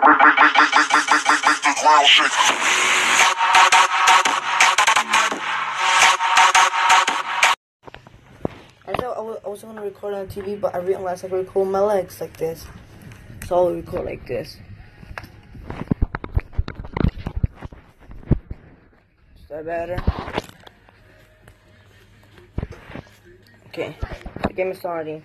I thought I was gonna record on TV, but I realized I could record my legs like this. So I'll record like this. Is that better? Okay, the game is starting.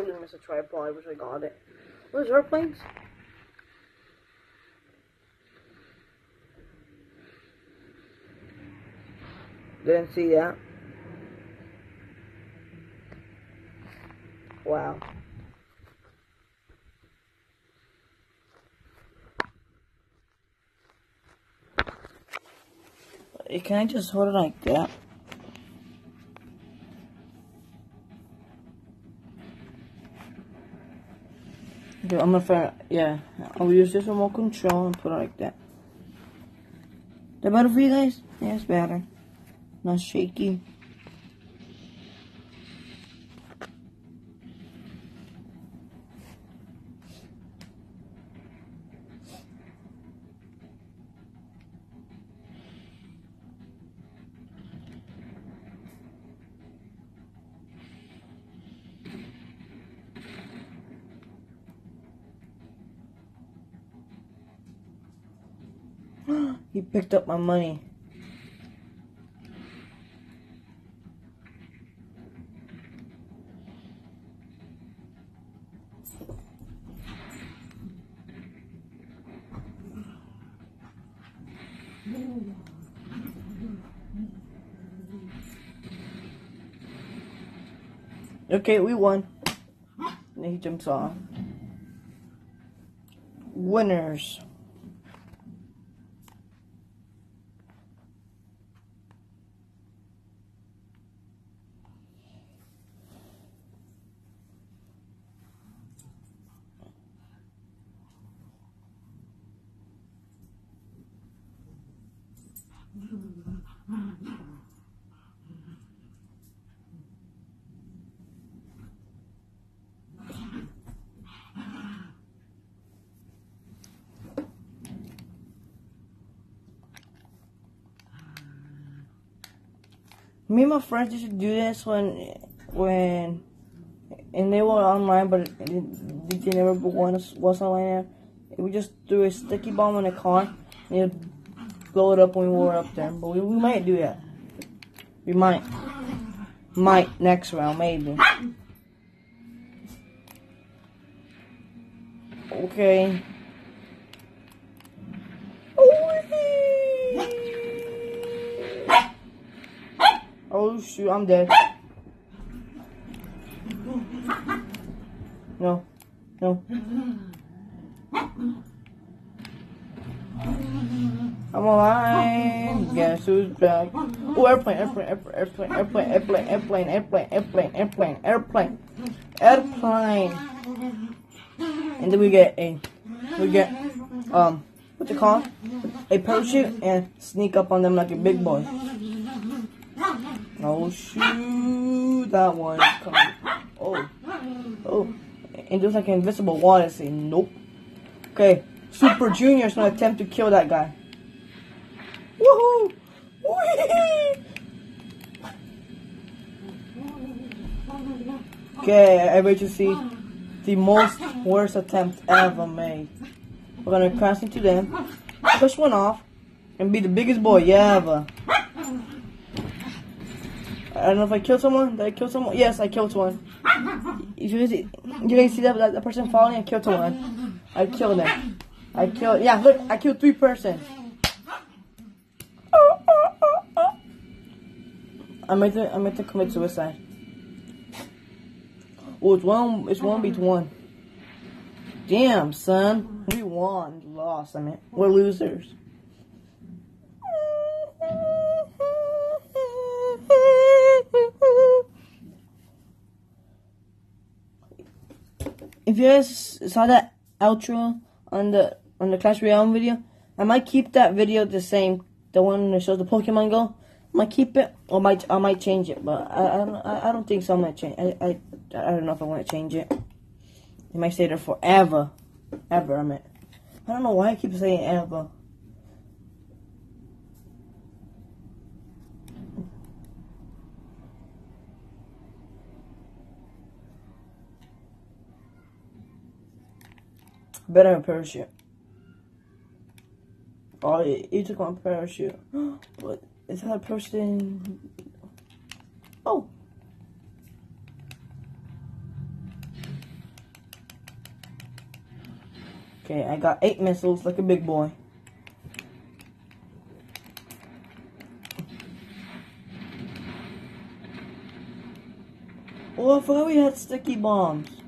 Really miss a tripod. I wish I got it. Where's airplanes? Didn't see that. Wow. Can I just hold it like that? I'm gonna yeah, I'll use this remote control and put it like that. That better for you guys? Yeah, it's better. Not shaky. he picked up my money. Okay, we won. And he jumps off. Winners. Me and my friends used to do this when, when, and they were online, but they, they never was, was online. We just threw a sticky bomb in a car and it'd blow it up when we were up there. But we, we might do that. We might. Might next round, maybe. Okay. Oh, oh shoot, I'm dead. No. No. I'm alive. Guess who's back? Oh, airplane, airplane, airplane, airplane, airplane, airplane, airplane, airplane, airplane, airplane, airplane. And then we get a, we get, um, what's it called? A parachute and sneak up on them like a big boy. Oh shoot, that one. Oh, oh, and there's like an invisible wall that say nope. Okay, Super Junior's gonna attempt to kill that guy. Woohoo! Okay, I wait to see the most worst attempt ever made. We're gonna crash into them, push one off, and be the biggest boy ever. I don't know if I killed someone. Did I kill someone? Yes, I killed one. You guys, you see that, that, that person falling? I killed someone. I killed them. I killed. Yeah, look, I killed three persons. I meant to. I meant to commit suicide. Oh, it's one. It's one beats one. Damn, son, we won. Lost. I mean, we're losers. If you guys saw that outro on the on the Clash Royale video, I might keep that video the same, the one that shows the Pokemon Go. Might keep it, or might I might change it, but I I don't I, don't think so. I might change. I, I I don't know if I want to change it. It might stay there forever, ever. I mean, I don't know why I keep saying ever. Better a parachute. Oh, you took my parachute. But is that a person? Oh. Okay, I got eight missiles like a big boy. Oh, I thought we had sticky bombs.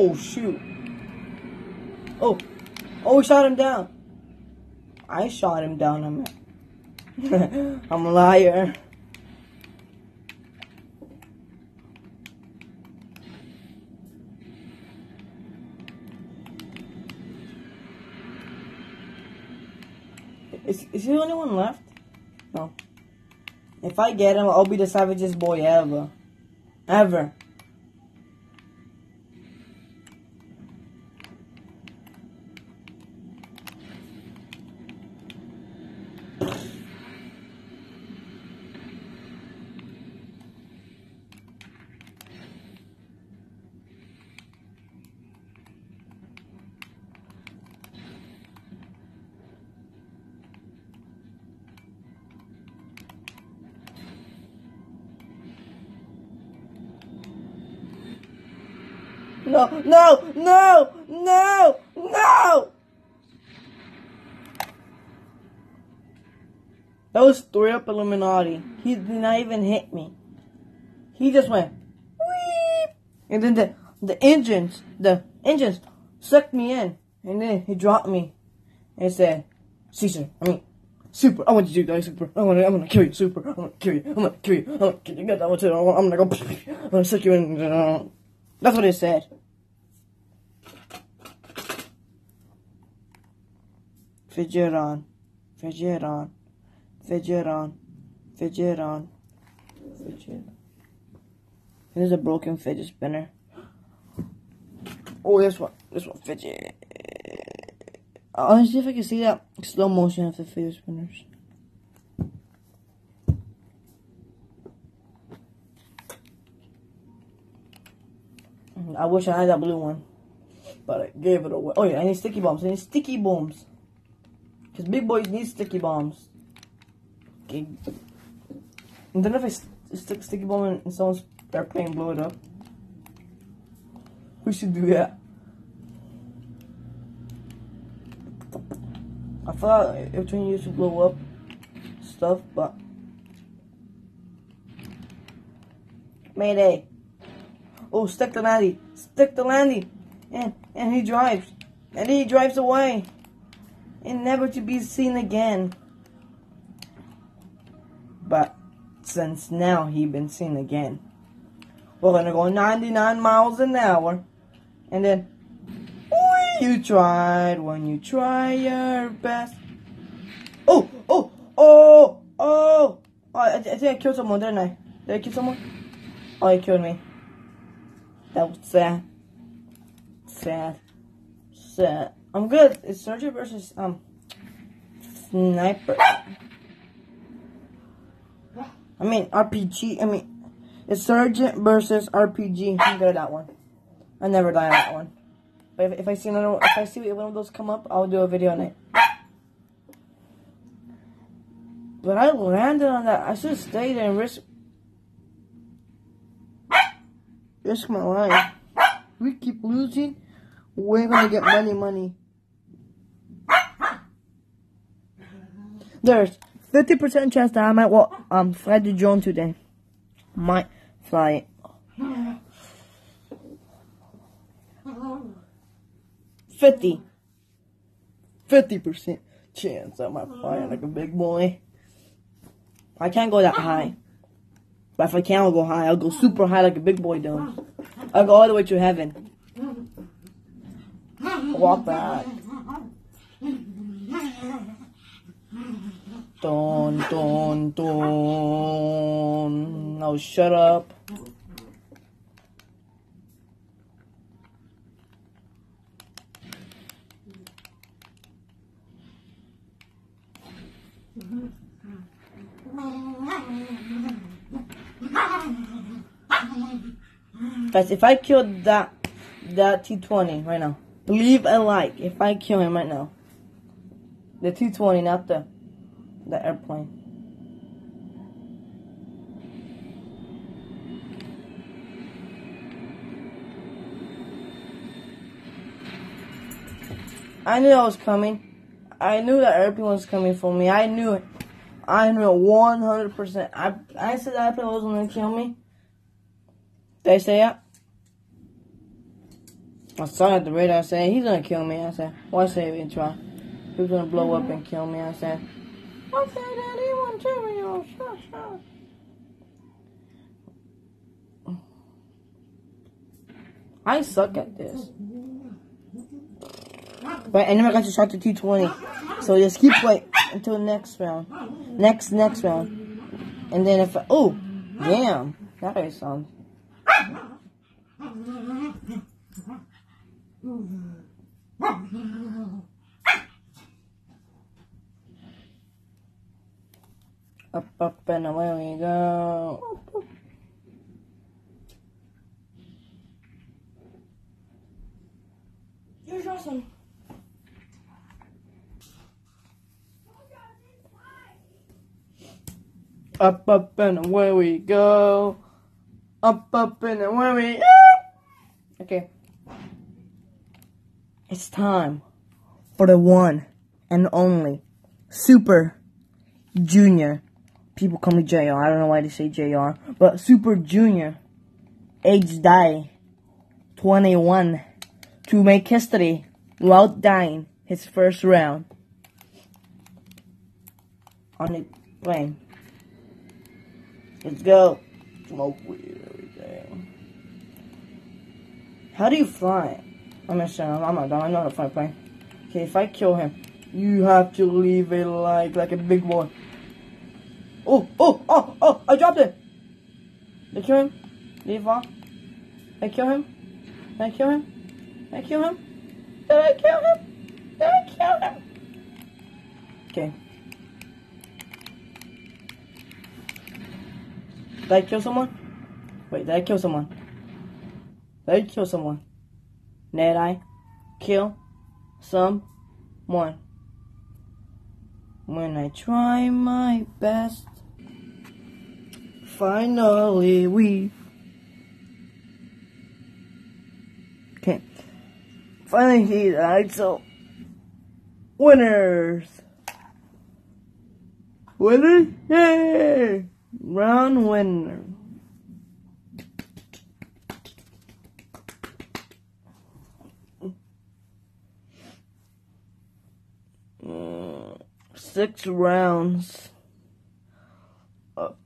Oh, shoot. Oh. Oh, we shot him down. I shot him down. I'm, I'm a liar. Is, is he the only one left? No. If I get him, I'll be the savagest boy ever. Ever. No, no, no, no, no! That was straight up Illuminati. He did not even hit me. He just went, Weep! and then the, the engines, the engines sucked me in, and then he dropped me, and said, Caesar, I mean, Super, I want you to die, Super. I want to, I'm gonna kill you, Super. I'm gonna kill you. I'm gonna kill you. I'm gonna kill you. Get that one too. I'm gonna go. I'm gonna suck you in. That's what it said. Fidgeron, Fidgeron, Fidgeron, Fidgeron, Fidgeron. There's a broken fidget spinner. Oh, this one, this one fidget. Oh, I let's see if I can see that slow motion of the fidget spinners. I wish I had that blue one. But I gave it away. Oh yeah, I need sticky bombs. I need sticky bombs. Because big boys need sticky bombs. Okay. And then if I st stick sticky bomb in someone's airplane blow it up. We should do that. I thought everything used to blow up stuff, but Mayday. Oh, stick the landing. Stick the landing. And and he drives. And he drives away. And never to be seen again. But since now he been seen again. We're gonna go 99 miles an hour. And then you tried when you try your best. Oh, oh, oh, oh. oh I, I think I killed someone, didn't I? Did I kill someone? Oh, he killed me. That was sad. Sad. Sad. I'm good. It's Sergeant versus um Sniper. I mean RPG. I mean it's Sergeant versus RPG. I'm good at that one. I never die on that one. But if, if I see another, if I see one of those come up, I'll do a video on it. But I landed on that. I should have stayed and risk. risk my life. We keep losing, we're gonna get money, money. There's 50% chance that I might well, um, fly the drone today. Might fly it. 50. 50% chance I might fly like a big boy. I can't go that high. But if I can, I'll go high. I'll go super high like a big boy does. I'll go all the way to heaven. Walk back. Don, don, don. Now shut up. Guys, if I killed that that T20 right now, leave a like if I kill him right now. The T20, not the the airplane. I knew I was coming. I knew that airplane was coming for me. I knew it. I knew it 100%. I, I said that airplane was going to kill me. Did I say that? I saw at the radar saying he's going to kill me. I said, why save and try? He's to blow up and kill me. I said, I okay, daddy, one, two, three, sure, sure. I suck at this. But anyway, I got to shot the T20. So just keep wait until next round. Next, next round. And then if I, oh, damn. That is sound. Up, up, and away we go. Here's awesome. Up, up, and away we go. Up, up, and away we go. Okay. It's time for the one and only Super Junior. People call me JR. I don't know why they say JR. But Super Junior. Age die. 21. To make history without dying his first round. On the plane. Let's go. Smoke weed, everything. How do you fly? I'm not sure. I'm not done. I know how to plane. Okay, if I kill him, you have to leave it like, like a big boy. Oh, oh, oh, oh! I dropped it. I kill him? Fall? Did I kill him? I kill him? I kill him? Did I kill him? Did I kill him? Okay. Did I kill someone? Wait, did I kill someone? Did I kill someone? Did I kill someone? When I try my best, finally we. Okay. Finally he died, so. Winners! Winners? Yay! Round winner. Six rounds. Up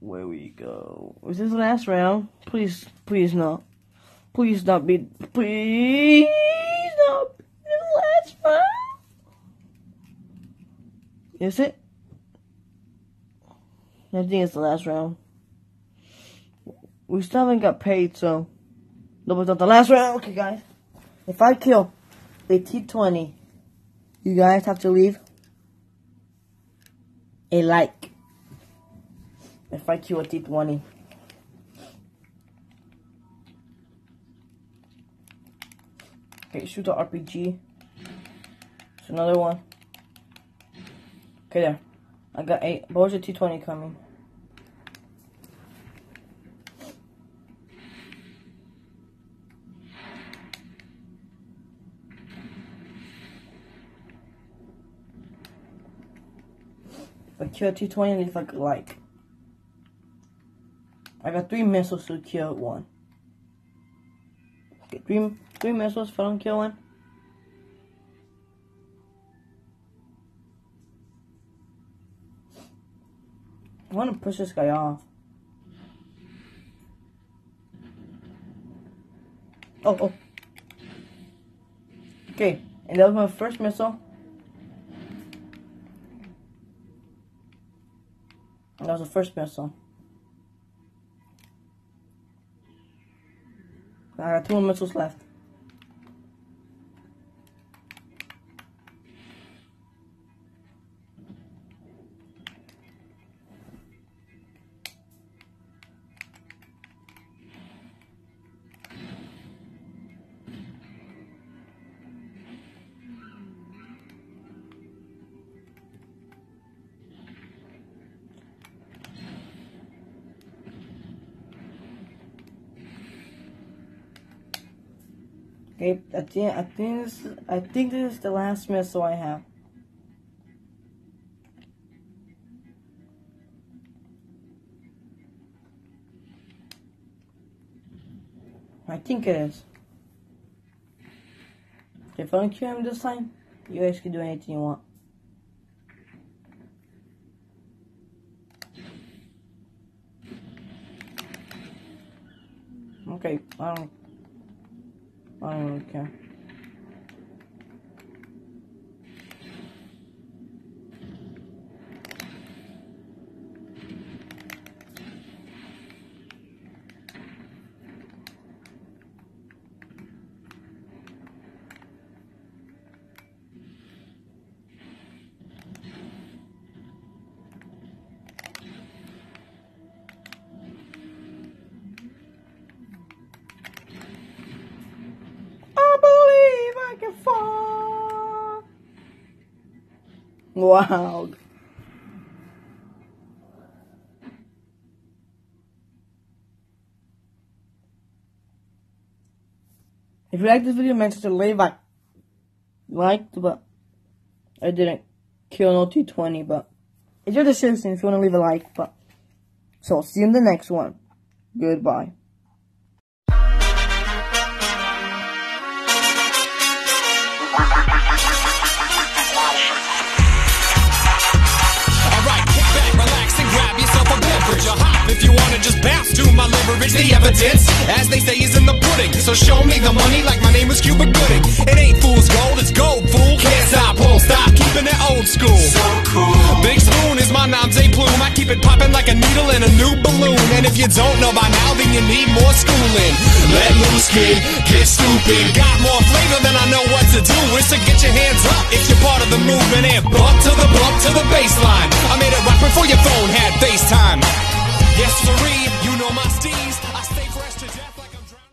where we go. Is this the last round? Please, please not. Please not be. Please not be the last round. Is it? I think it's the last round. We still haven't got paid, so. No, but not the last round. Okay, guys. If I kill a T20, you guys have to leave a like. If I kill a T20. Okay, shoot the RPG. It's another one. Okay, there. I got. Where's the T20 coming? But kill T20 if I like. I got three missiles to kill one. Okay, three three missiles if I don't kill one. I want to push this guy off. Oh, oh. Okay, and that was my first missile. That was the first missile. I got two more missiles left. Okay, I think I think this I think this is the last missile I have. I think it is. If I don't kill him this time, you guys can do anything you want. Okay, I don't Oh, I don't really care. I can fall. Wow. If you like this video, make sure to leave a like, but I didn't kill no T20, but it's your decision if you want to leave a like, but so see you in the next one. Goodbye. knowledge, the evidence, as they say, is in the pudding. So show me the money like my name is Cuba Gooding. It ain't fool's gold, it's gold, fool. Can't stop, won't stop, keeping it old school. So cool. Big spoon is my nom de plume. I keep it popping like a needle in a new balloon. And if you don't know by now, then you need more schooling. Let loose, kid, get stupid. Got more flavor than I know what to do. It's to get your hands up if you're part of the movement and bump to the bump to the baseline. I made it rock before your phone had FaceTime. Yes, siree, you know my steam.